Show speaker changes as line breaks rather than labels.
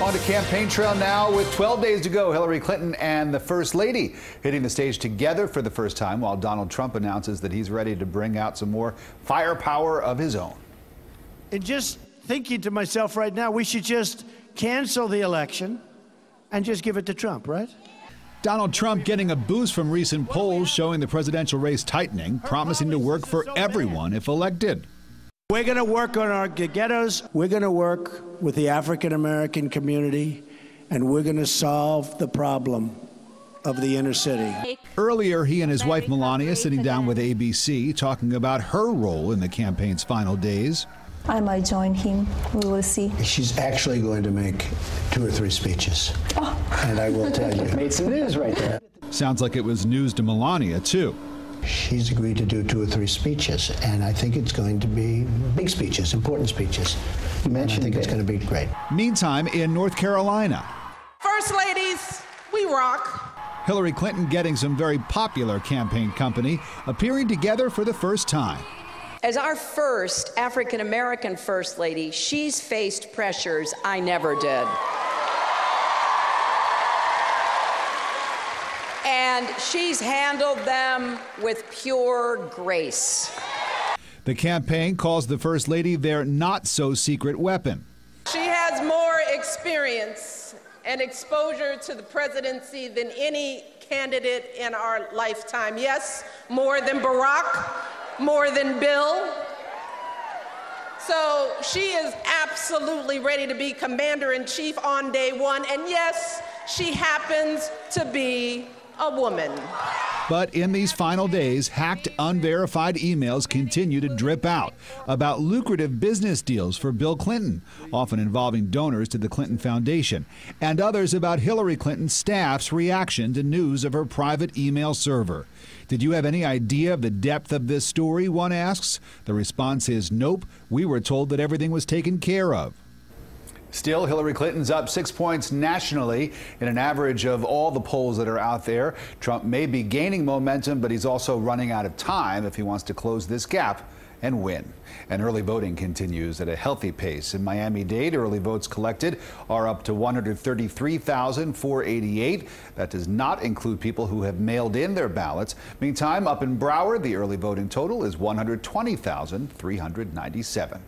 On to campaign trail now with 12 days to go. Hillary Clinton and the First Lady hitting the stage together for the first time while Donald Trump announces that he's ready to bring out some more firepower of his own.
And just thinking to myself right now, we should just cancel the election and just give it to Trump, right?
Donald Trump getting a boost from recent polls showing the presidential race tightening, promising to work for everyone if elected.
We're going to work on our ghettos. We're going to work with the African American community, and we're going to solve the problem of the inner city.
Earlier, he and his wife Melania sitting down with ABC talking about her role in the campaign's final days.
I might join him. We will see.
She's actually going to make two or three speeches. Oh. And I will tell you.
Made some news right there.
Sounds like it was news to Melania, too.
She's agreed to do two or three speeches, and I think it's going to be big speeches, important speeches. You mentioned I think big. it's going to be great.
Meantime, in North Carolina,
First ladies, we rock.
Hillary Clinton getting some very popular campaign company appearing together for the first time.
As our first African American First Lady, she's faced pressures I never did. And she's handled them with pure grace.
The campaign calls the First Lady their not so secret weapon.
She has more experience and exposure to the presidency than any candidate in our lifetime. Yes, more than Barack, more than Bill. So she is absolutely ready to be commander in chief on day one. And yes, she happens to be a woman.
But in these final days, hacked, unverified emails continue to drip out about lucrative business deals for Bill Clinton, often involving donors to the Clinton Foundation, and others about Hillary Clinton's staff's reaction to news of her private email server. Did you have any idea of the depth of this story? One asks. The response is nope. We were told that everything was taken care of.
Still, Hillary Clinton's up six points nationally in an average of all the polls that are out there. Trump may be gaining momentum, but he's also running out of time if he wants to close this gap and win. And early voting continues at a healthy pace. In Miami Dade, early votes collected are up to 133,488. That does not include people who have mailed in their ballots. Meantime, up in Broward, the early voting total is 120,397.